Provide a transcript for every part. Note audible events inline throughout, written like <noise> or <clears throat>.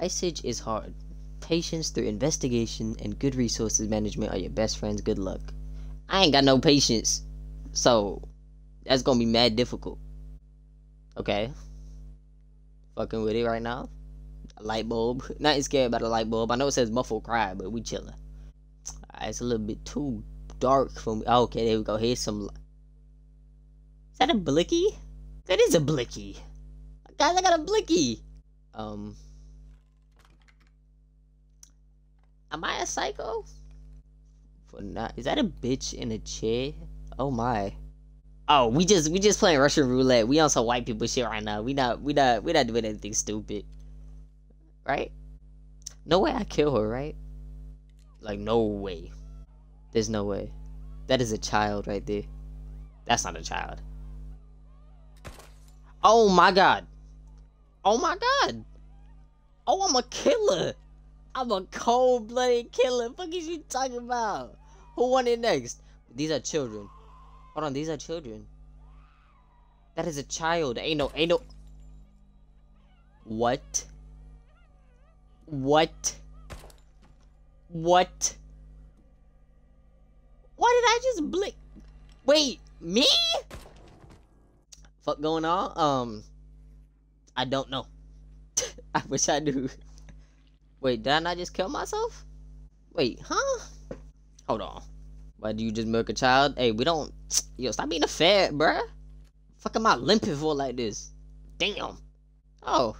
Visage is hard. Patience through investigation and good resources management are your best friends. Good luck. I ain't got no patience. So that's gonna be mad difficult. Okay. Fucking with it right now. A light bulb. <laughs> Not scared about a light bulb. I know it says muffled cry, but we chilling. it's a little bit too dark for me. Oh, okay, there we go. Here's some. Is that a blicky? That is a blicky. Guys, I got a blicky. Um. Am I a psycho? For not, is that a bitch in a chair? Oh my. Oh, we just we just playing Russian roulette. We on some white people shit right now. We not we not we not doing anything stupid. Right? No way I kill her, right? Like no way. There's no way. That is a child right there. That's not a child. Oh my god. Oh my god. Oh, I'm a killer. I'm a cold-blooded killer. Fuck is you talking about? Who it next? These are children. Hold on, these are children. That is a child. Ain't no, ain't no. What? What? What? Why did I just blink? Wait, me? Fuck going on? Um, I don't know. <laughs> I wish I knew. Wait, did I not just kill myself? Wait, huh? Hold on. Why do you just milk a child? Hey, we don't. Yo, stop being a fat, bruh. Fuck am I limping for like this? Damn. Oh.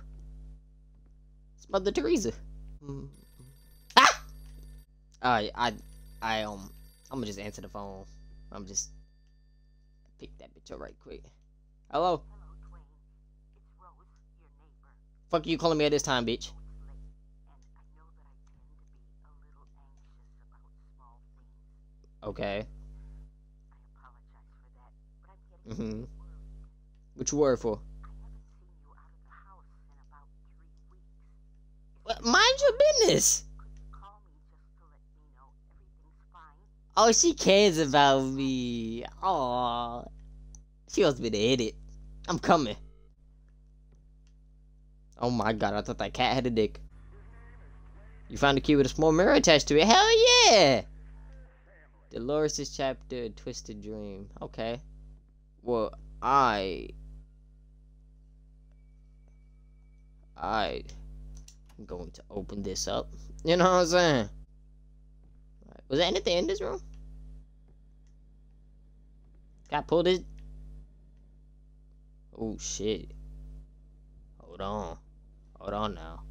It's Mother Teresa. Mm. Ah! Alright, I, I, um, I'm gonna just answer the phone. I'm just pick that bitch up right quick. Hello? Hello, Dwayne. It's Rose, your neighbor. Fuck you calling me at this time, bitch. Okay. I apologize for that, but I'm Mm-hmm. word. What you worried for? I haven't seen you out of the house in about three weeks. Well, mind your business. Could you call me just to let me know everything's fine? Oh, she cares about me. Oh, she wants me to hit it. I'm coming. Oh my god, I thought that cat had a dick. You found a key with a small mirror attached to it. Hell yeah! Dolores' chapter, Twisted Dream. Okay. Well, I. I. I'm going to open this up. You know what I'm saying? Was there anything in this room? Got pulled it. Oh shit. Hold on. Hold on now.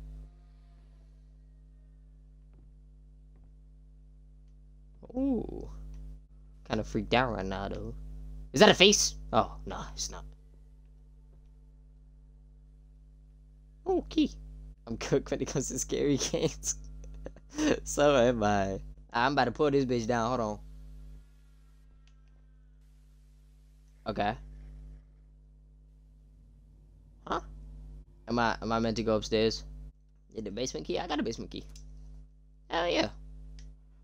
Ooh. Kind of freaked out right now though. Is that a face? Oh, no, it's not. Oh, key. I'm cooked when <laughs> it comes to scary games. <laughs> so am I. I'm about to pull this bitch down. Hold on. Okay. Huh? Am I am I meant to go upstairs? Need the basement key? I got a basement key. Hell yeah.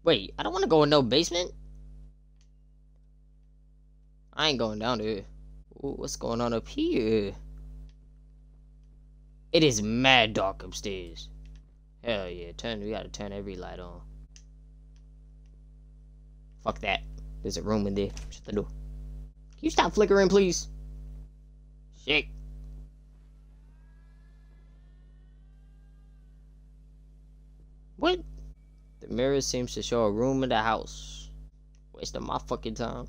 Wait, I don't want to go in no basement. I ain't going down there. Ooh, what's going on up here? It is mad dark upstairs. Hell yeah, turn we gotta turn every light on. Fuck that. There's a room in there. Shut the door. Can you stop flickering, please? Shit. What? The mirror seems to show a room in the house. Wasting my fucking time.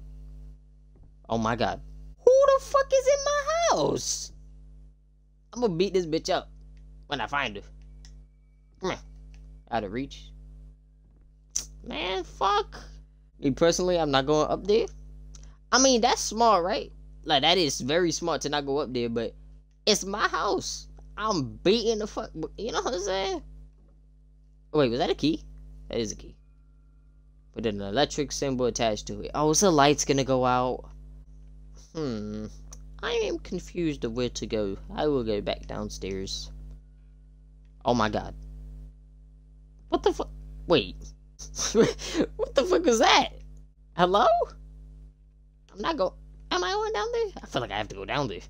Oh my god. Who the fuck is in my house? I'm gonna beat this bitch up when I find her. Come here. Out of reach. Man, fuck. Me personally, I'm not going up there. I mean, that's smart, right? Like, that is very smart to not go up there, but it's my house. I'm beating the fuck. You know what I'm saying? Wait, was that a key? That is a key. With an electric symbol attached to it. Oh, so the light's gonna go out. Hmm. I am confused of where to go. I will go back downstairs. Oh my god. What the fuck? Wait. <laughs> what the fuck was that? Hello? I'm not go. Am I going down there? I feel like I have to go down there.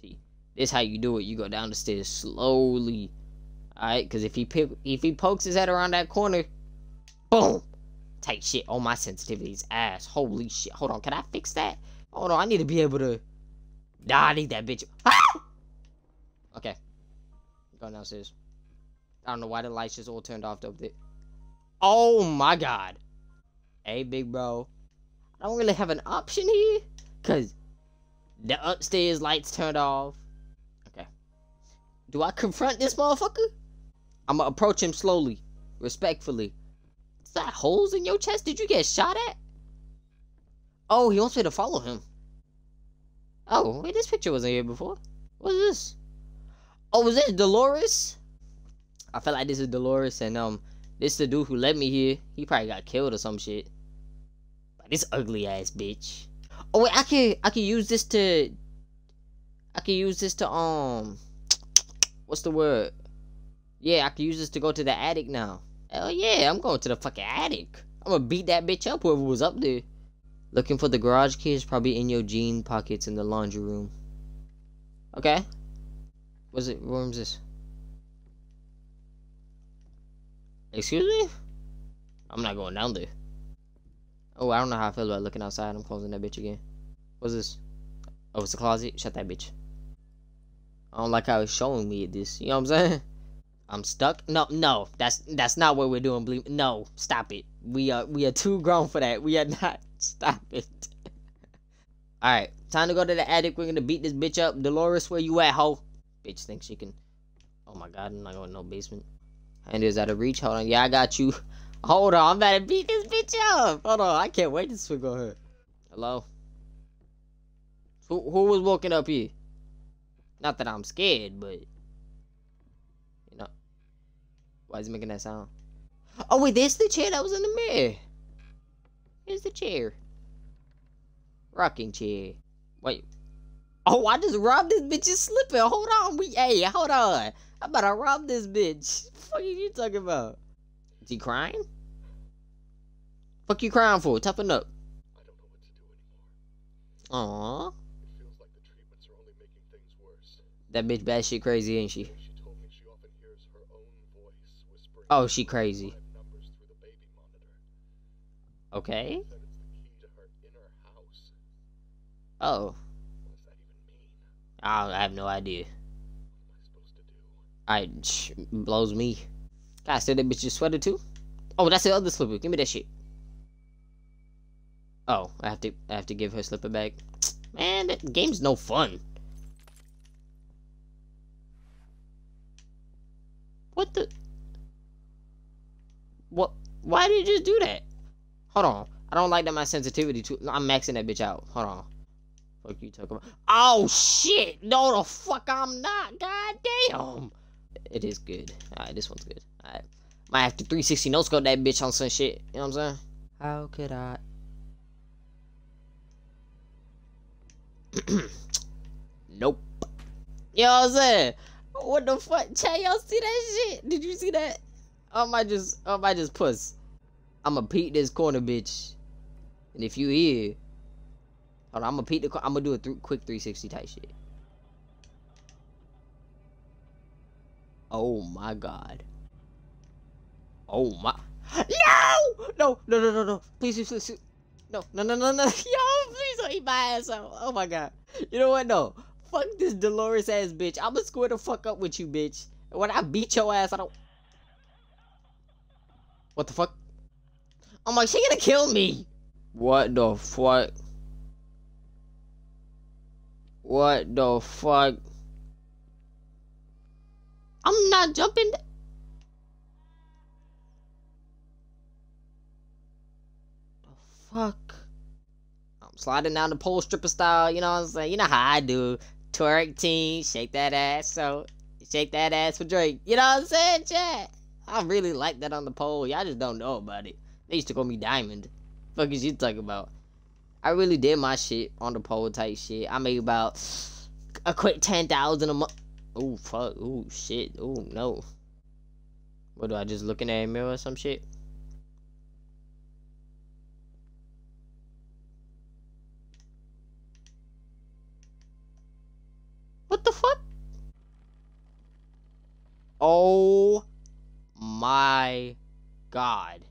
See, this how you do it. You go down the stairs slowly. Alright, because if he if he pokes his head around that corner, boom! Tight shit. Oh, my sensitivity's ass. Holy shit. Hold on, can I fix that? Hold on, I need to be able to... Nah, I need that bitch. Ah! Okay. Going downstairs. I don't know why the lights just all turned off up there. Oh my god. Hey, big bro. I don't really have an option here. Because the upstairs lights turned off. Okay. Do I confront this motherfucker? I'm gonna approach him slowly, respectfully. Is that holes in your chest? Did you get shot at? Oh, he wants me to follow him. Oh, wait, this picture wasn't here before. What's this? Oh, is this Dolores? I feel like this is Dolores, and um, this the dude who led me here. He probably got killed or some shit. This ugly ass bitch. Oh wait, I can I can use this to. I can use this to um. <tsk> What's the word? Yeah, I can use this to go to the attic now. Hell yeah, I'm going to the fucking attic. I'm gonna beat that bitch up, whoever was up there. Looking for the garage key is probably in your jean pockets in the laundry room. Okay. What's it? What room this? Excuse me? I'm not going down there. Oh, I don't know how I feel about looking outside. I'm closing that bitch again. What's this? Oh, it's a closet? Shut that bitch. I don't like how it's showing me this. You know what I'm saying? I'm stuck. No, no, that's that's not what we're doing. Believe no, stop it. We are we are too grown for that. We are not. <laughs> Stop it. <laughs> All right, time to go to the attic. We're gonna beat this bitch up. Dolores, where you at, hoe? Bitch thinks she can. Oh my god, I'm not going no basement. And is out of reach. Hold on. Yeah, I got you. <laughs> Hold on, I'm about to beat this bitch up. Hold on, I can't wait to swing on her. Hello. Who who was walking up here? Not that I'm scared, but you know. Why is he making that sound? Oh wait, there's the chair that was in the mirror. Here's the chair. Rocking chair. Wait. Oh, I just robbed this bitch is slipping. Hold on, we hey, hold on. I'm about to rob this bitch. What are you talking about? Is he crying? Fuck you crying for? Toughen up. I don't know what to do anymore. Aww. It feels like the treatments are only making things worse. That bitch bad shit crazy, ain't she? She told me she often hears her own voice whispering. Oh, she crazy. Okay. Said. Oh. I have no idea. I blows me. God, still that bitch's sweater too? Oh, that's the other slipper. Give me that shit. Oh, I have to I have to give her slipper back. Man, that game's no fun. What the? What? Why did you just do that? Hold on. I don't like that my sensitivity too. I'm maxing that bitch out. Hold on. Fuck you talking about? Oh shit! No, the fuck I'm not. God damn. It is good. Alright, this one's good. Alright. Might have to 360 no scope that bitch on some shit. You know what I'm saying? How could I? <clears throat> nope. You know what I'm saying? What the fuck? Chat, y'all see that shit? Did you see that? I might just, I might just puss. I'ma peek this corner, bitch. And if you here, hold on, I'ma peek the, I'ma do a th- quick 360 type shit. Oh my god. Oh my. No! No! No! No! No! No! Please, please, please. No! No! No! No! No! <laughs> Yo! Please don't eat my ass. Oh my god. You know what? No. Fuck this Dolores ass bitch. I'ma square the fuck up with you, bitch. When I beat your ass, I don't. What the fuck? I'm like, she gonna kill me. What the fuck? What the fuck? I'm not jumping. The fuck? I'm sliding down the pole stripper style, you know what I'm saying? You know how I do. Twerk team, shake that ass, so shake that ass for Drake. You know what I'm saying, chat? I really like that on the pole. Y'all just don't know about it. They used to call me Diamond. Fuck is you talking about? I really did my shit on the pole type shit. I made about a quick ten thousand a month. Oh fuck! Oh shit! Oh no! What do I just look in that mirror or some shit? What the fuck? Oh my god.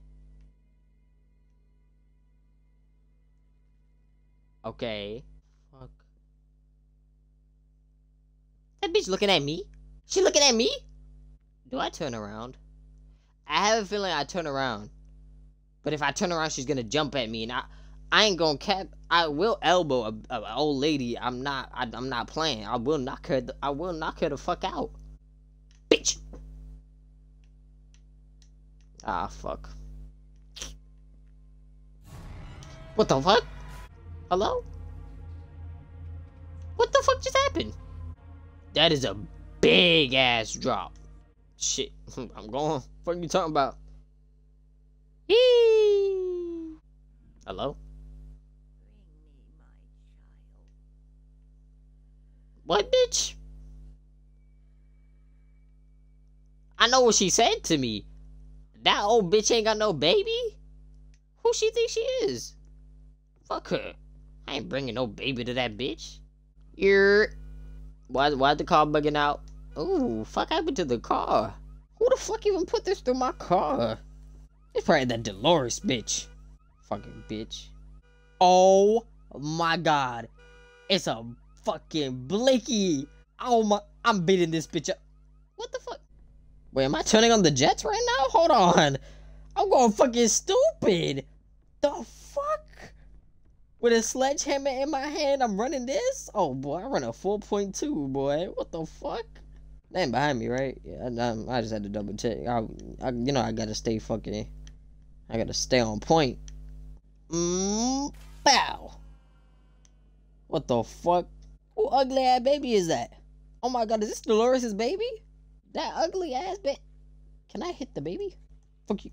Okay. Fuck. That bitch looking at me? She looking at me? Do I turn around? I have a feeling I turn around. But if I turn around, she's gonna jump at me, and I, I ain't gonna cap. I will elbow a, a, old lady. I'm not. I, am not playing. I will knock her. The, I will knock her the fuck out, bitch. Ah fuck. What the fuck? Hello? What the fuck just happened? That is a big ass drop. Shit, <laughs> I'm going. What are you talking about? Eee. Hello? What, bitch? I know what she said to me. That old bitch ain't got no baby? Who she think she is? Fuck her. I ain't bringing no baby to that bitch. You're... Why, why the car bugging out? Ooh, fuck happened to the car? Who the fuck even put this through my car? It's probably that Dolores bitch. Fucking bitch. Oh my god. It's a fucking Blakey. Oh my, I'm beating this bitch up. What the fuck? Wait, am I turning on the jets right now? Hold on. I'm going fucking stupid. The fuck? With a sledgehammer in my hand, I'm running this? Oh boy, I run a 4.2, boy. What the fuck? They ain't behind me, right? Yeah, I, I just had to double check. I, I, you know, I gotta stay fucking. I gotta stay on point. Mmm, bow. What the fuck? Who ugly ass baby is that? Oh my god, is this Dolores' baby? That ugly ass bit. Can I hit the baby? Fuck you.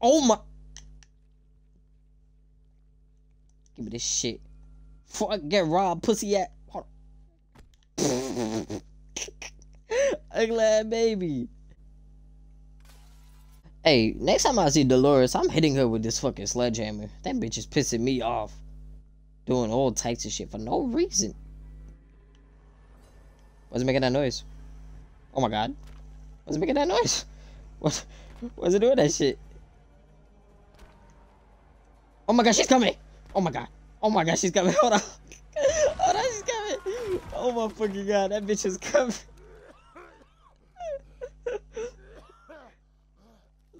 Oh my. Give me this shit. Fuck, get robbed, pussy at. <laughs> ugly ass baby. Hey, next time I see Dolores, I'm hitting her with this fucking sledgehammer. That bitch is pissing me off. Doing all types of shit for no reason. Why's it making that noise? Oh my god. What's it making that noise? <laughs> What? Why's it doing that shit? Oh my god, she's coming! Oh my god. Oh my god, she's coming. <laughs> Hold on. <laughs> Hold on, she's coming. Oh my fucking god, that bitch is coming.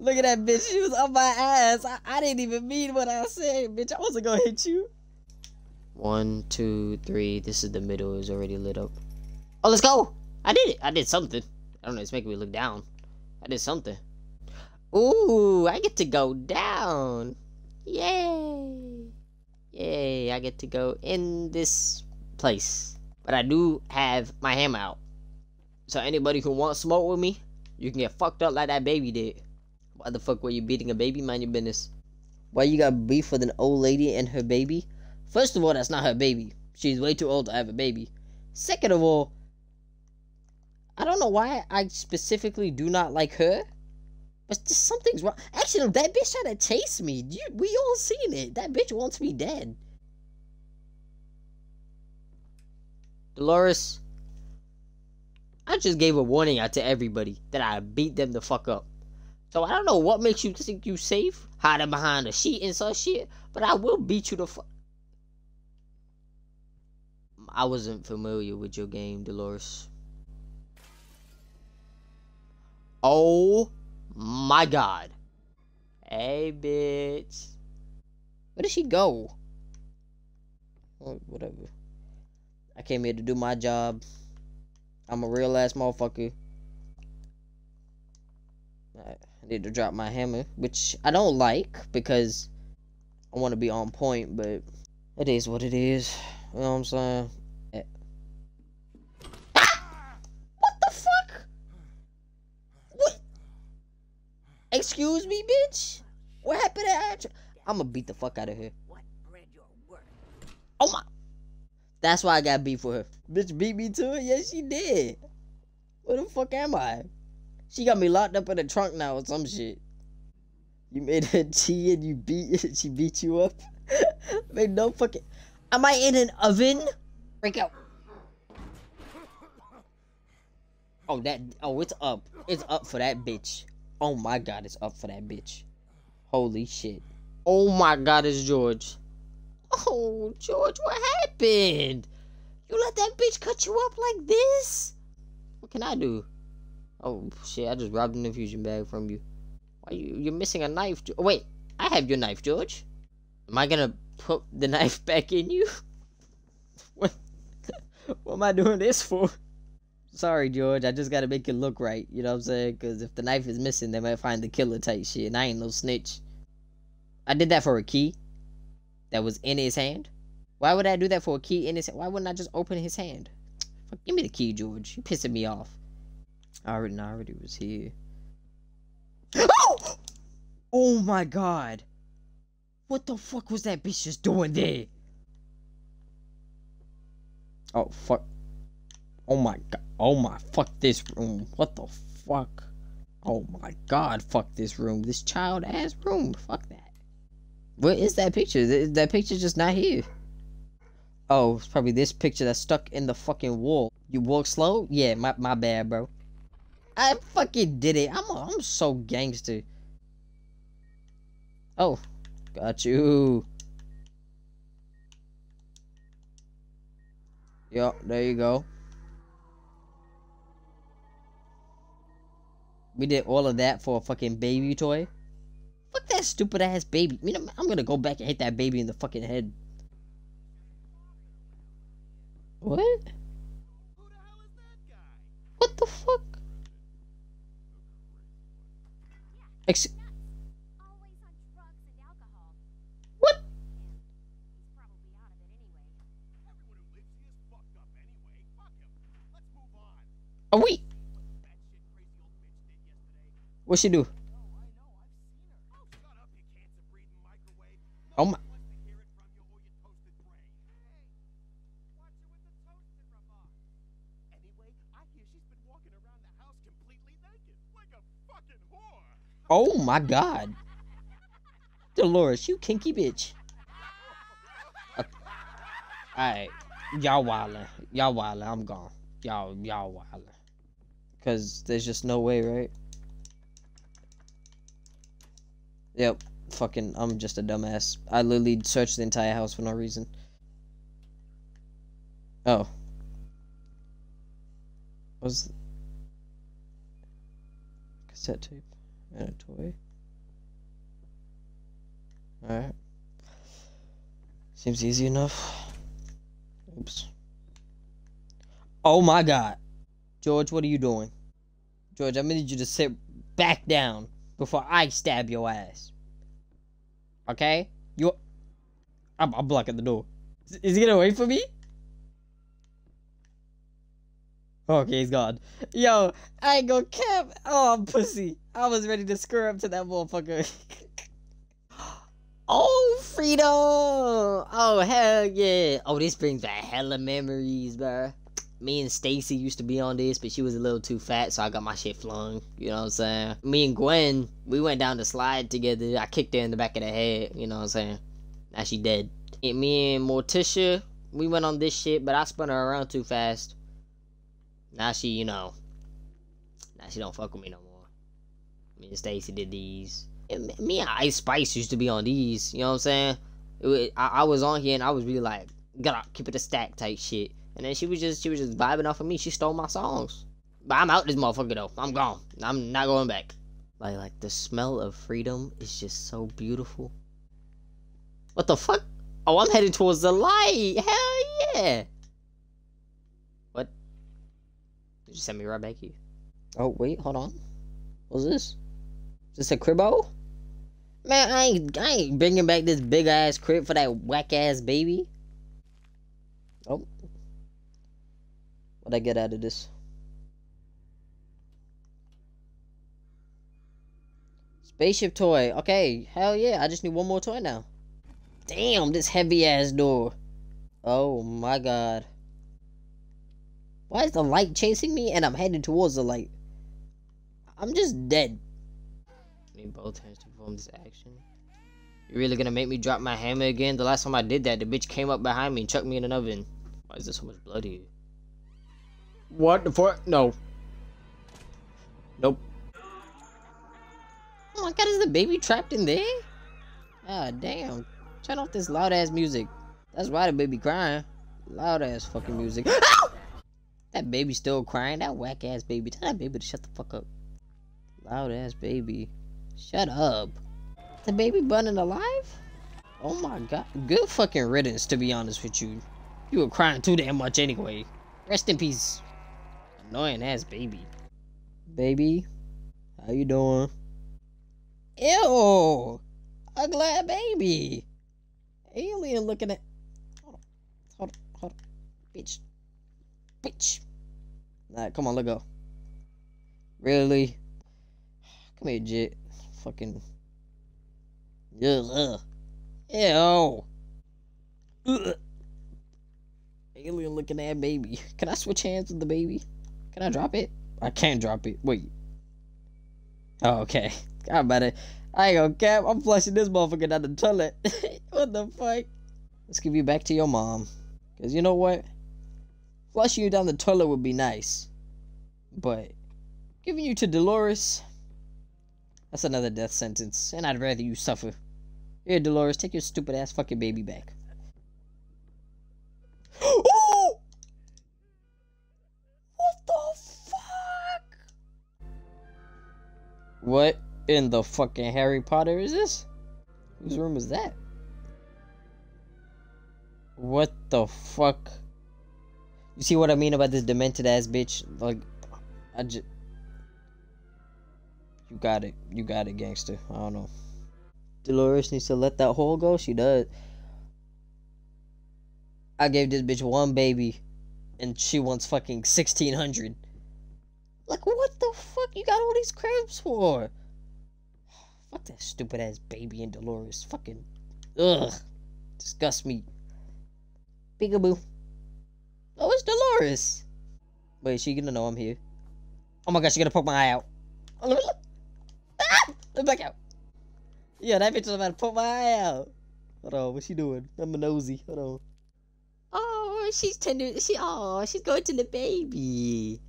Look at that bitch. She was on my ass. I, I didn't even mean what I said, bitch. I wasn't gonna hit you. One, two, three. This is the middle. It's already lit up. Oh, let's go. I did it. I did something. I don't know. It's making me look down. I did something. Ooh, I get to go down. Yay. Yay, I get to go in this place. But I do have my hammer out. So anybody who wants smoke with me, you can get fucked up like that baby did. Why the fuck were you beating a baby? Mind your business. Why you got beef with an old lady and her baby? First of all, that's not her baby. She's way too old to have a baby. Second of all, I don't know why I specifically do not like her. But just something's wrong. Actually, that bitch tried to chase me. You, we all seen it. That bitch wants me dead. Dolores, I just gave a warning out to everybody that I beat them the fuck up. So I don't know what makes you think you safe, hiding behind a sheet and such shit, but I will beat you the fuck. I wasn't familiar with your game, Dolores. Oh my god. Hey, bitch. Where did she go? Whatever. I came here to do my job. I'm a real ass motherfucker. I need to drop my hammer, which I don't like because I want to be on point, but it is what it is. You know what I'm saying? Eh. Ah! What the fuck? What? Excuse me, bitch? What happened to Archer? I'm gonna beat the fuck out of her. What bread you're. Oh my. That's why I got beat for her. Bitch beat me to it? Yes, she did. Where the fuck am I? She got me locked up in the trunk now or some shit. You made her <laughs> tea and you beat <laughs> she beat you up? <laughs> Made no fucking Am I in an oven? Break out. Oh, that. Oh, it's up. It's up for that bitch. Oh my god, it's up for that bitch. Holy shit. Oh my god, it's George. Oh, George, what happened? You let that bitch cut you up like this? What can I do? Oh shit, I just robbed an infusion bag from you. Why you you're missing a knife? Wait, I have your knife, George. Am I gonna put the <laughs> knife back in you? <laughs> What <laughs> what am I doing this for? Sorry, George. I just gotta make it look right. You know what I'm saying? Because if the knife is missing, they might find the killer type shit. And I ain't no snitch. I did that for a key that was in his hand. Why would I do that for a key in his? hand? Why wouldn't I just open his hand? Fuck, give me the key, George. You pissing me off. I already, I already was here. Oh! Oh my god! What the fuck was that bitch just doing there? Oh fuck! Oh my god! Oh my fuck this room! What the fuck? Oh my god! Fuck this room! This child ass room! Fuck that! Where is that picture? Th- That picture just not here. Oh, it's probably this picture that's stuck in the fucking wall. You walk slow? Yeah, my my bad, bro. I fucking did it. I'm a, I'm so gangster. Oh, got you. Yup, there you go. We did all of that for a fucking baby toy. Fuck that stupid ass baby. I mean, I'm, gonna go back and hit that baby in the fucking head. What? What the fuck? Ex- what? Are we? What she do? Oh my. Oh my god. Dolores, you kinky bitch. Uh, Alright. Y'all wildin'. Y'all wildin'. I'm gone. Y'all, y'all wildin'. Cause there's just no way, right? Yep. Fucking, I'm just a dumbass. I literally searched the entire house for no reason. Oh. Was cassette tape and a toy. Alright. Seems easy enough. Oops. Oh my god. George, what are you doing? George, I need you to sit back down before I stab your ass. Okay? You. I'm, I'm blocking the door. Is, is he gonna wait for me? Okay, he's gone. Yo, I ain't gonna. Oh, I'm <laughs> pussy. I was ready to screw up to that motherfucker. <gasps> oh, freedom! Oh, hell yeah. Oh, this brings back hella memories, bruh. Me and Stacy used to be on this, but she was a little too fat, so I got my shit flung. You know what I'm saying? Me and Gwen, we went down the slide together. I kicked her in the back of the head. You know what I'm saying? Now she dead. And me and Morticia, we went on this shit, but I spun her around too fast. Now she, you know, now she don't fuck with me no more. Me and Stacy did these. And me- and Ice Spice used to be on these. You know what I'm saying? It wa- I, I was on here and I was really like, gotta keep it a stack type shit. And then she was just, she was just vibing off of me. She stole my songs. But I'm out this motherfucker though. I'm gone. I'm not going back. Like, like the smell of freedom is just so beautiful. What the fuck? Oh, I'm heading towards the light. Hell yeah. What? Did you send me right back here. Oh, wait, hold on. What's this? Is this a cribbo? Man, I ain't, I ain't bringing back this big ass crib for that whack ass baby. Oh. What'd I get out of this? Spaceship toy. Okay, hell yeah. I just need one more toy now. Damn, this heavy ass door. Oh my god. Why is the light chasing me and I'm heading towards the light? I'm just dead. Need both hands to perform this action. You really gonna make me drop my hammer again? The last time I did that, the bitch came up behind me and chucked me in an oven. Why is there so much blood here? What the fuck? No. Nope. Oh my god, is the baby trapped in there? Ah, damn. Turn off this loud ass music. That's why the baby crying. Loud ass fucking music. <laughs> Ow! That baby still crying. That whack ass baby. Tell that baby to shut the fuck up. Loud ass baby. Shut up. The baby bunning alive? Oh my god. Good fucking riddance, to be honest with you. You were crying too damn much anyway. Rest in peace. Annoying ass baby. Baby, how you doing? Ew! A glad baby! Alien looking at. Hold on, hold on, hold on. Bitch. Bitch. Alright, come on, let go. Really? Come here, Jit. Fucking. Ugh. Ew. Ugh. Alien looking at baby. Can I switch hands with the baby? Can I drop it? I can't drop it. Wait. Oh, okay. <laughs> About to. I ain't gonna cap. I'm flushing this motherfucker down the toilet. <laughs> what the fuck? Let's give you back to your mom. Cause you know what? Flushing you down the toilet would be nice. But giving you to Dolores, that's another death sentence. And I'd rather you suffer. Here, Dolores, take your stupid ass fucking baby back. <gasps> Oh, What in the fucking Harry Potter is this? Whose room is that? What the fuck? You see what I mean about this demented ass bitch? Like, I just. You got it. You got it, gangster. I don't know. Dolores needs to let that hole go. She does. I gave this bitch one baby, and she wants fucking 1600. Like, what the fuck you got all these crabs for? Fuck that stupid ass baby and Dolores. Fucking. Ugh. Disgust me. Peekaboo. Oh, it's Dolores. Wait, she gonna know I'm here? Oh my god, she gonna poke my eye out. Oh, look, look. Ah! Let back out. Yeah, that bitch was about to poke my eye out. Hold on, what's she doing? I'm a nosy. Hold on. Oh, she's tender. She, oh, she's going to the baby.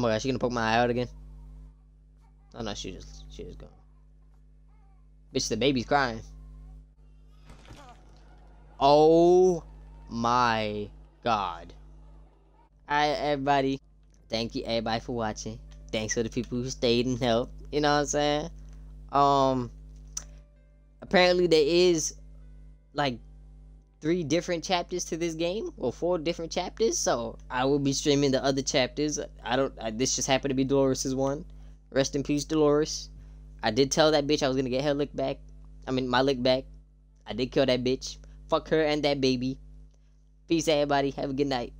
Oh my god, she gonna poke my eye out again? Oh no, she just, she just gone. Bitch, the baby's crying. Oh my god. Alright, everybody. Thank you, everybody, for watching. Thanks for the people who stayed and helped. You know what I'm saying? Um, apparently there is like three different chapters to this game, or four different chapters. So I will be streaming the other chapters. I don't. I, this just happened to be Dolores's one. Rest in peace, Dolores. I did tell that bitch I was gonna get her lick back. I mean, my lick back. I did kill that bitch. Fuck her and that baby. Peace, everybody. Have a good night.